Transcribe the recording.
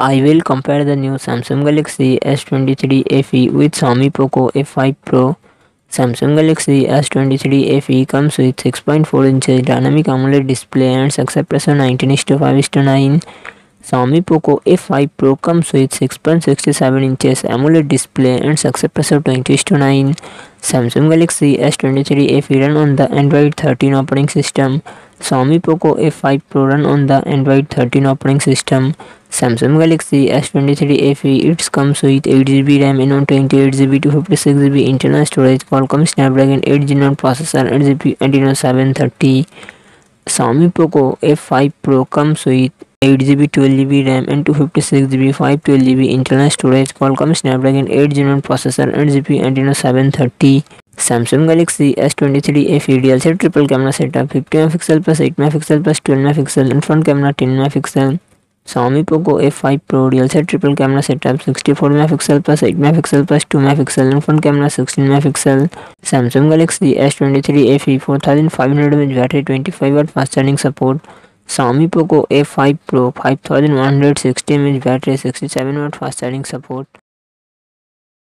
I will compare the new Samsung Galaxy S23 FE with Xiaomi Poco F5 Pro. Samsung Galaxy S23 FE comes with 6.4 inches dynamic AMOLED display and success ratio 19:5:9. Xiaomi Poco F5 Pro comes with 6.67 inches AMOLED display and success ratio 20:9. Samsung Galaxy S23 FE run on the Android 13 operating system. Xiaomi Poco F5 Pro run on the Android 13 operating system. Samsung Galaxy S23 FE it comes with 8GB RAM and 128GB to 56GB internal storage Qualcomm Snapdragon 8 Gen processor and GPU Adreno 730 Xiaomi Poco F5 Pro comes with 8GB 12GB RAM and 256GB 512GB internal storage Qualcomm Snapdragon 8 Gen processor and GPU Adreno 730 Samsung Galaxy S23 FE dual set triple camera setup 50 MP plus 8 MP plus 12 MP and front camera 10 MP Xiaomi Poco F5 Pro dual set triple camera setup 64 MP plus 8 MP plus 2 MP and front camera 16 MP. Samsung Galaxy S23 FE 4500 mAh battery 25 watt fast charging support. Xiaomi Poco F5 Pro 5160 mAh battery 67 watt fast charging support.